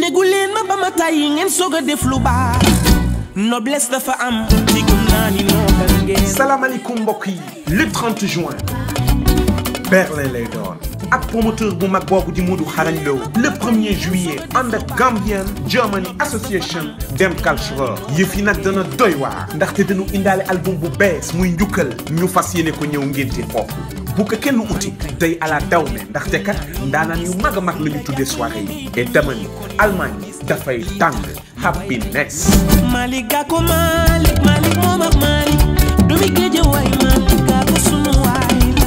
négu leen ma ba ma tàyyi ngeen soog a def lu baax noblesse dafa am ci gëm naa ni moo tax ngeen salaamaaleykum mbokk yi le 30 juin Berlin lay doon ak promoteur bu mag boobu di Modou Xarañ Lo le 1er juillet ànd ak Gambian Germany Association dem Culture yëf yi nag dana doy waar ndaxte dañu indaale album bu bees muy njukkal ñu fas yéene ko ñëw ngénte foofu bu ko kenn uti day ala daw me ndaxte kat ndaanaan yu mag a mag la ñu tuddee soirée yi et dama ni Allemagne dafay tàng happiness Malick Gakou Malick Malick moom ak Malick doomi géej waay Malick Gakou sunu waay la